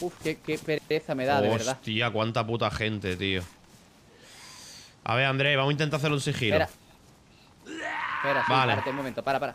Uf, qué, qué pereza me da, de verdad. Hostia, cuánta puta gente, tío. A ver, André, vamos a intentar hacer un sigilo. Espera. Espera, Vale. párate un momento, para, para.